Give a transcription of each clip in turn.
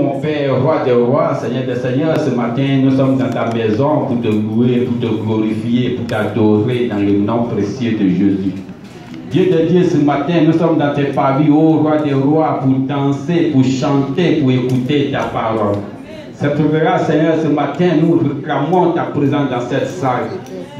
Mon Père, roi des rois, Seigneur des seigneurs, ce matin, nous sommes dans ta maison pour te louer, pour te glorifier, pour t'adorer dans le nom précieux de Jésus. Dieu de Dieu, ce matin, nous sommes dans tes familles, ô roi des rois, pour danser, pour chanter, pour écouter ta parole. C'est pourquoi, Seigneur, ce matin, nous réclamons ta présence dans cette salle.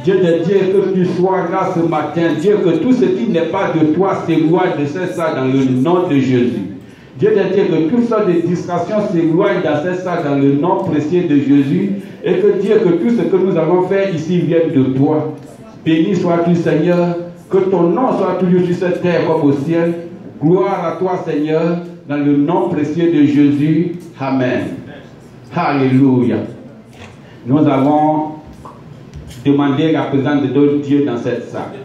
Dieu de Dieu, que tu sois là ce matin. Dieu, que tout ce qui n'est pas de toi s'éloigne de cette salle dans le nom de Jésus. Dieu de Dieu, que toutes sortes de distractions s'éloignent dans cette salle dans le nom précieux de Jésus. Et que Dieu, que tout ce que nous avons fait ici vienne de toi. Béni sois-tu, Seigneur. Que ton nom soit toujours sur cette terre comme au ciel. Gloire à toi, Seigneur, dans le nom précieux de Jésus. Amen. Alléluia. Nous avons demandé la présence de Dieu dans cette salle.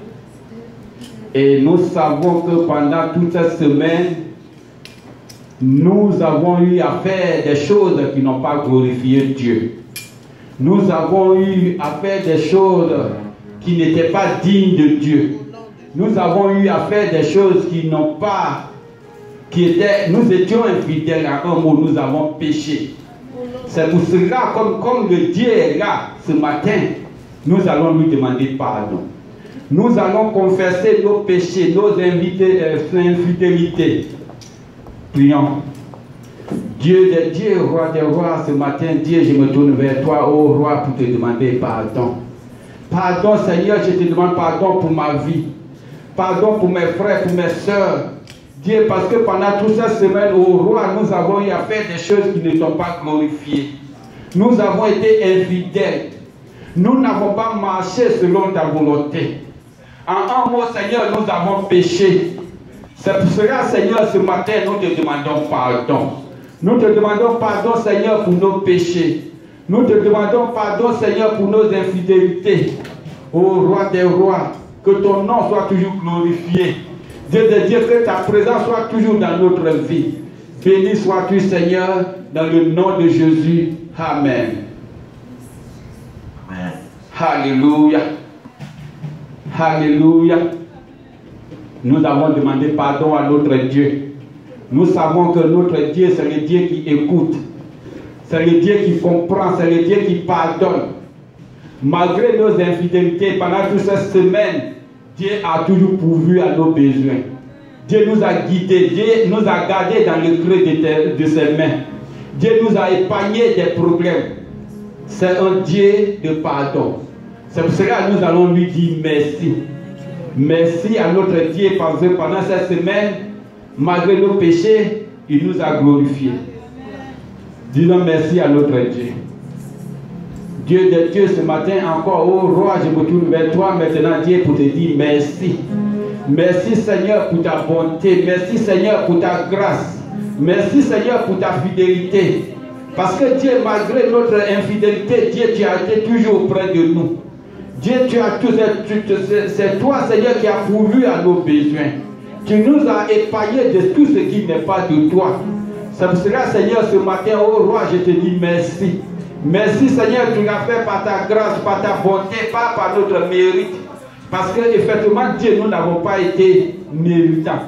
Et nous savons que pendant toute cette semaine, nous avons eu à faire des choses qui n'ont pas glorifié Dieu. Nous avons eu à faire des choses qui n'étaient pas dignes de Dieu. Nous avons eu à faire des choses qui n'ont pas, qui étaient, nous étions infidèles à un mot, nous avons péché. C'est pour cela, comme, comme le Dieu est là ce matin, nous allons lui demander pardon. Nous allons confesser nos péchés, nos euh, infidélités. Prions. Dieu des dieux, roi des rois, ce matin, Dieu, je me tourne vers toi, ô roi, pour te demander pardon. Pardon, Seigneur, je te demande pardon pour ma vie. Pardon pour mes frères, pour mes soeurs. Dieu, parce que pendant toute cette semaine, au roi, nous avons eu à faire des choses qui ne sont pas glorifiées. Nous avons été infidèles. Nous n'avons pas marché selon ta volonté. En un mot, Seigneur, nous avons péché. C'est pour cela, Seigneur, ce matin, nous te demandons pardon. Nous te demandons pardon, Seigneur, pour nos péchés. Nous te demandons pardon, Seigneur, pour nos infidélités. Ô roi des rois, que ton nom soit toujours glorifié. Dieu de Dieu, que ta présence soit toujours dans notre vie. Béni sois-tu, Seigneur, dans le nom de Jésus. Amen. Amen. Alléluia. Alléluia. Nous avons demandé pardon à notre Dieu. Nous savons que notre Dieu, c'est le Dieu qui écoute. C'est le Dieu qui comprend. C'est le Dieu qui pardonne. Malgré nos infidélités, pendant toute cette semaine, Dieu a toujours pourvu à nos besoins. Dieu nous a guidés. Dieu nous a gardés dans le creux de, de ses mains. Dieu nous a épargné des problèmes. C'est un Dieu de pardon. C'est pour cela que nous allons lui dire merci. Merci à notre Dieu parce que pendant cette semaine, malgré nos péchés, il nous a glorifiés. Disons merci à notre Dieu. Dieu de Dieu, ce matin encore, oh roi, je me tourne vers toi maintenant, Dieu, pour te dire merci. Merci Seigneur pour ta bonté. Merci Seigneur pour ta grâce. Merci Seigneur pour ta fidélité. Parce que Dieu, malgré notre infidélité, Dieu, tu as été toujours près de nous. Dieu, tu as tout, c'est toi, Seigneur, qui as pourvu à nos besoins. Tu nous as épargnés de tout ce qui n'est pas de toi. C'est pour cela, Seigneur, ce matin, oh roi, je te dis merci. Merci, Seigneur, tu l'as fait par ta grâce, par ta bonté, pas par notre mérite. Parce que, effectivement, Dieu, nous n'avons pas été méritants.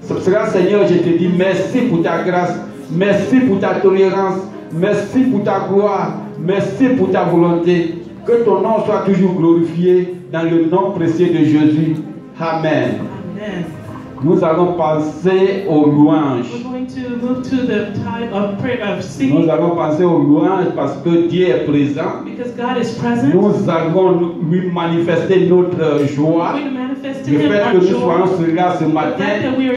C'est pour cela, Seigneur, je te dis merci pour ta grâce. Merci pour ta tolérance. Merci pour ta gloire. Merci pour ta volonté. Que ton nom soit toujours glorifié dans le nom précieux de Jésus. Amen. Amen. Nous allons passer aux louanges. We're going to move to the time of prayer of Nous allons passer aux louanges parce que Dieu est présent. because God is present. Nous allons lui manifester notre joie. Le fait que nous soyons là ce matin